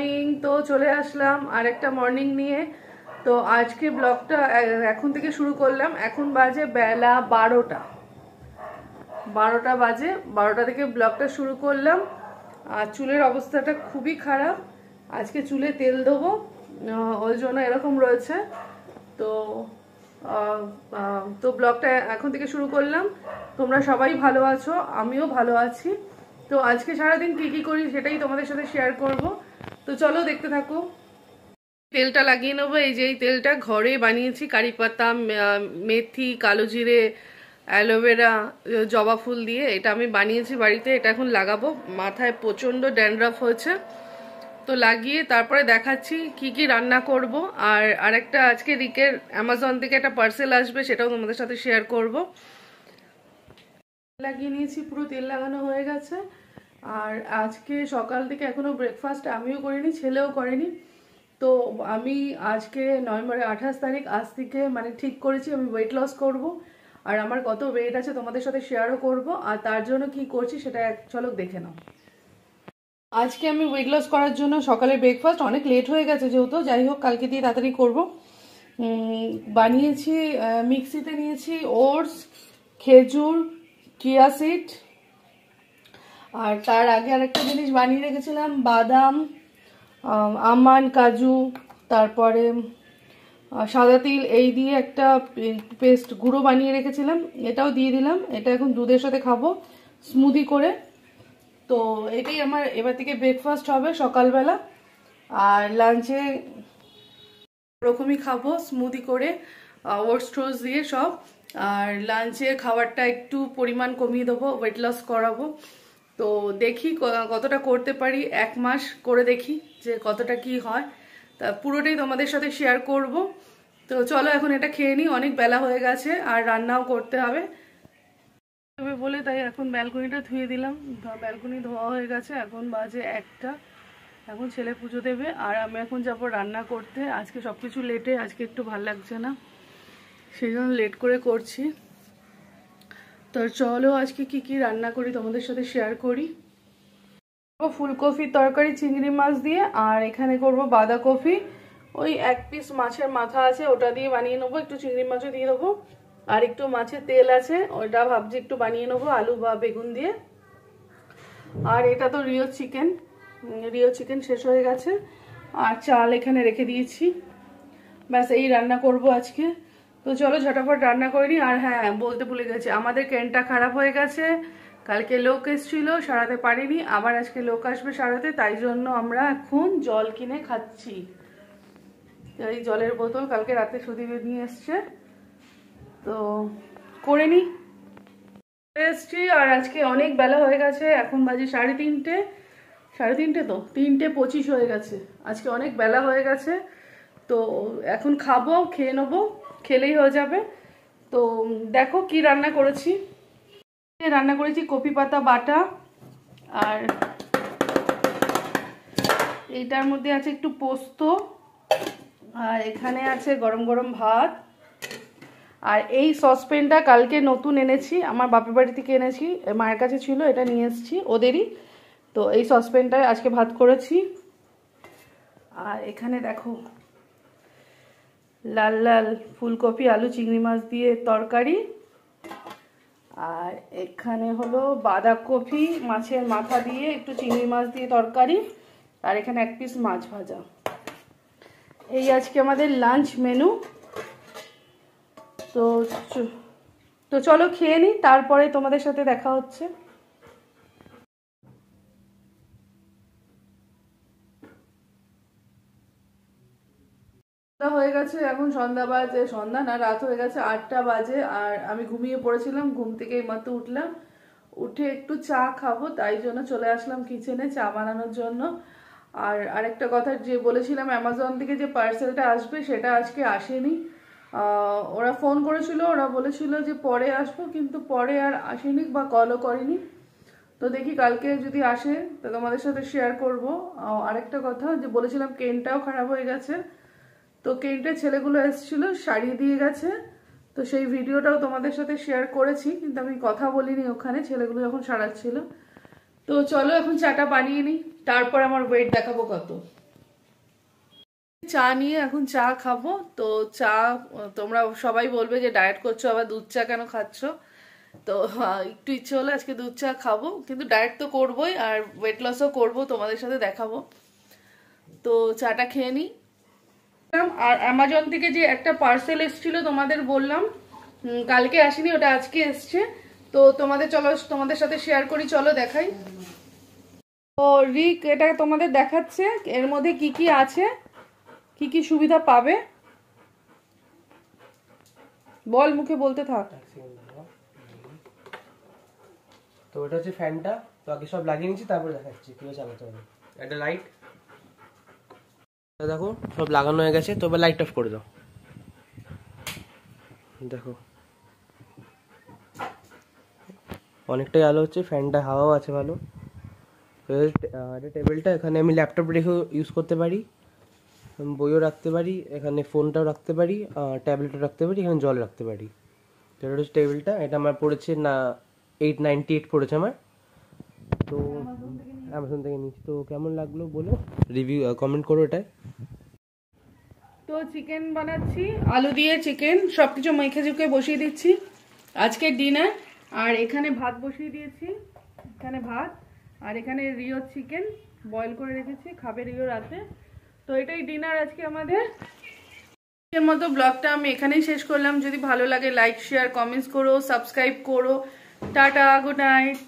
Morning তো চলে আসলাম আর একটা মর্নিং নিয়ে। তো আজকে ব্লগটা এখন থেকে শুরু করলাম। এখন বাজে বেলা বারোটা। বারোটা বাজে, বারোটা থেকে ব্লগটা শুরু করলাম। আর চুলের অবস্থাটা খুবই খারাপ। আজকে চুলে তেল দেবো ওই জন্য এরকম রয়েছে। তো তো ব্লগটা এখন থেকে শুরু করলাম। তোমরা সবাই ভালো আছো, আমিও ভালো আছি। তো আজকে সারাদিন কী কী করি সেটাই তোমাদের সাথে শেয়ার করব। তো চলো দেখতে থাকো। তেলটা লাগিয়ে নেব। এই যে এই তেলটা ঘরে বানিয়েছি, কারি পাতা মেথি, কালো জিরে, অ্যালোভেরা, জবা ফুল দিয়ে। এটা আমি বানিয়েছি বাড়িতে, এটা এখন লাগাবো। মাথায় প্রচণ্ড ড্যান্ড্রাফ হয়েছে। তো লাগিয়ে তারপরে দেখাচ্ছি কি কি রান্না করব। আর আরেকটা, আজকে রিকের অ্যামাজন থেকে একটা পার্সেল আসবে, সেটাও তোমাদের সাথে শেয়ার করব। লাগিয়ে নিয়েছি, পুরো তেল লাগানো হয়ে গেছে। আর আজকে সকাল থেকে এখনও ব্রেকফাস্ট আমিও করিনি, ছেলেও করেনি। তো আমি আজকে নভেম্বরের আঠাশ তারিখ, আজ থেকে মানে ঠিক করেছি, আমি ওয়েট লস করব। আর আমার কত ওয়েট আছে তোমাদের সাথে শেয়ারও করব। আর তার জন্য কি করছি সেটা এক চলক দেখে নাও। আজকে আমি ওয়েট লস করার জন্য সকালে ব্রেকফাস্ট অনেক লেট হয়ে গেছে যেহেতু, যাই হোক কালকে দিয়ে তাড়াতাড়ি করব। বানিয়েছি মিক্সিতে নিয়েছি, ওটস, খেজুর কিয়া সিড আর তার আগে আরেকটা জিনিস বানিয়ে রেখেছিলাম, বাদাম আমান, কাজু, তারপরে সাদা তিল, এই দিয়ে একটা পেস্ট গুঁড়ো বানিয়ে রেখেছিলাম, এটাও দিয়ে দিলাম, এটা এখন দুধের সাথে খাব স্মুদি করে। তো এটাই আমার এবার থেকে ব্রেকফাস্ট হবে সকালবেলা, আর লাঞ্চে ওরকমই খাব স্মুদি করে ওটস টোস দিয়ে সব, আর লাঞ্চের খাবারটা একটু পরিমাণ কমিয়ে দেবো ওয়েট লস করাবো। তো দেখি কতটা করতে পারি, এক মাস করে দেখি যে কতটা কি হয়। তা পুরোটাই তোমাদের সাথে শেয়ার করব। তো চলো এখন এটা খেয়ে নিই, অনেক বেলা হয়ে গেছে, আর রান্নাও করতে হবে। বলে তাই এখন ব্যালকনিটা ধুয়ে দিলাম। ব্যালকনি ধোয়া হয়ে গেছে, এখন বাজে একটা। এখন ছেলে পুজো দেবে, আর আমি এখন যাব রান্না করতে। আজকে সব কিছু লেটে আজকে একটু ভালো লাগছে না। সেই জন্য লেট করে করছি। তো চলো, আজকে কি কি রান্না করি তোমাদের সাথে শেয়ার করি? ফুলকপির তরকারি, চিংড়ি মাছ দিয়ে, আর এখানে করব বাঁধাকপি। ওই এক পিস মাছের মাথা আছে, ওটা দিয়ে বানিয়ে নেব, একটু চিংড়ি মাছও দিয়ে দেবো। আর একটু মাছের তেল আছে, ওটা ভাবছি একটু বানিয়ে নেব, আলু বা বেগুন দিয়ে। আর এটা তো রিও চিকেন রিও চিকেন শেষ হয়ে গেছে। আর চাল এখানে রেখে দিয়েছি। ব্যাস, এই রান্না করব আজকে। তো চলো ঝটাফট রান্না করিনি আর হ্যাঁ বলতে ভুলে গেছি, আমাদের ক্যানটা খারাপ হয়ে গেছে। কালকে লোক এসেছিল, সারাতে পারিনি। আবার আজকে লোক আসবে সারাতে, তাই জন্য আমরা এখন জল কিনে খাচ্ছি। এই জলের বোতল কালকে রাতে সুদীপ নিয়ে এসছে। তো করে নিই। এসছি, আর আজকে অনেক বেলা হয়ে গেছে, এখন বাজে সাড়ে তিনটে। সাড়ে তিনটে তো? তিনটে পঁচিশ হয়ে গেছে। আজকে অনেক বেলা হয়ে গেছে। তো এখন খাব, খেয়ে নেব। খেলেই হয়ে যাবে। তো দেখো কি রান্না করেছি। রান্না করেছি কপি পাতা, বাটা আর এইটার মধ্যে আছে একটু পোস্ত আর এখানে আছে গরম গরম ভাত। আর এই সসপ্যানটা কালকে নতুন এনেছি, আমার বাপের বাড়ি থেকে এনেছি মায়ের কাছে ছিল, এটা নিয়ে এসেছি ওদেরই। তো এই সসপ্যানটায় আজকে ভাত করেছি। আর এখানে দেখো লাল লাল ফুলকপি, আলু, চিংড়ি মাছ দিয়ে তরকারি। আর এখানে হলো বাঁধাকপি, মাছের মাথা দিয়ে একটু চিংড়ি মাছ দিয়ে তরকারি, আর এখানে এক পিস মাছ ভাজা। এই আজকে আমাদের লাঞ্চ মেনু তো তো চলো খেয়ে নিই তারপরে তোমাদের সাথে দেখা হচ্ছে। হয়ে গেছে, এখন সন্ধ্যা বাজে, সন্ধ্যা না, রাত হয়ে গেছে আটটা বাজে, আর আমি ঘুমিয়ে পড়েছিলাম, ঘুম থেকে এইমাত্র উঠলাম, উঠে একটু চা খাব, তাই জন্য চলে আসলাম কিচেনে চা বানানোর জন্য। আর আরেকটা কথা, যে বলেছিলাম অ্যামাজন থেকে যে পার্সেলটা আসবে, সেটা আজকে আসেনি। ওরা ফোন করেছিল, ওরা বলেছিল যে পরে আসব, কিন্তু পরে আর আসেনি বা কলও করেনি। তো দেখি কালকে যদি আসে, তো তোমাদের সাথে শেয়ার করব। আরেকটা কথা, যে বলেছিলাম কেনটাও খারাপ হয়ে গেছে। তো কেন্টের ছেলেগুলো এসেছিল, শাড়ি দিয়ে গেছে। তো সেই ভিডিওটাও তোমাদের সাথে শেয়ার করেছি, কিন্তু আমি কথা বলিনি ওখানে, ছেলেগুলো যখন সারাচ্ছিল। তো চলো এখন চাটা বানিয়ে নিই, তারপর আমার ওয়েট দেখাবো কত। চা নিয়ে এখন চা খাব, তো চা, তোমরা সবাই বলবে যে ডায়েট করছ, আবার দুধ চা কেন খাচ্ছ? তো একটু ইচ্ছে হলো আজকে দুধ চা খাব, কিন্তু ডায়েট তো করবোই, আর ওয়েট লসও করব, তোমাদের সাথে দেখাবো। তো চাটা খেয়ে নিই। আর অ্যামাজন থেকে যে একটা পার্সেল এসেছিল তোমাদের বললাম কালকে আসেনি ওটা আজকে এসছে। তো তোমাদের চলো তোমাদের সাথে শেয়ার করি চলো দেখাই। তো রিক এটা তোমাদের দেখাচ্ছে এর মধ্যে কি কি আছে কি কি সুবিধা পাবে? বল মুখে বলতে থাক। তো এটা হচ্ছে ফ্যানটা তো আগে সব লাগিয়ে নিচ্ছি তারপরে দেখাচ্ছি কীভাবে চালাতে হবে। একটা লাইট দেখো, সব লাগানো হয়ে গেছে, তো এবার লাইট অফ করে দাও। দেখো। অনেকটাই আলো হচ্ছে, ফ্যানটা হাওয়াও আছে ভালো। এটা- টেবিলটা এখানে আমি ল্যাপটপ রেখেও ইউজ করতে পারি বইও রাখতে পারি, এখানে ফোনটাও রাখতে পারি ট্যাবলেটও রাখতে পারি, এখানে জল রাখতে পারি। হচ্ছে টেবিলটা এটা আমার পড়েছে না এইট নাইনটি এইট পড়েছে আমার। তো অ্যামাজন থেকে নিচ্ছি। তো কেমন লাগল বলো? রিভিউ কমেন্ট করো এটায়। তো চিকেন বানাচ্ছি আলু দিয়ে চিকেন সবকিছু মেখে চুকে বসিয়ে দিচ্ছি। আজকে ডিনার আর এখানে ভাত বসিয়ে দিয়েছি। এখানে ভাত আর এখানে রিও চিকেন বয়েল করে রেখেছি খাবে রিও রাতে। তো এটাই ডিনার আজকে আমাদের। এর মতো ব্লগটা আমি এখানেই শেষ করলাম। যদি ভালো লাগে লাইক শেয়ার কমেন্টস করো সাবস্ক্রাইব করো। Tata good night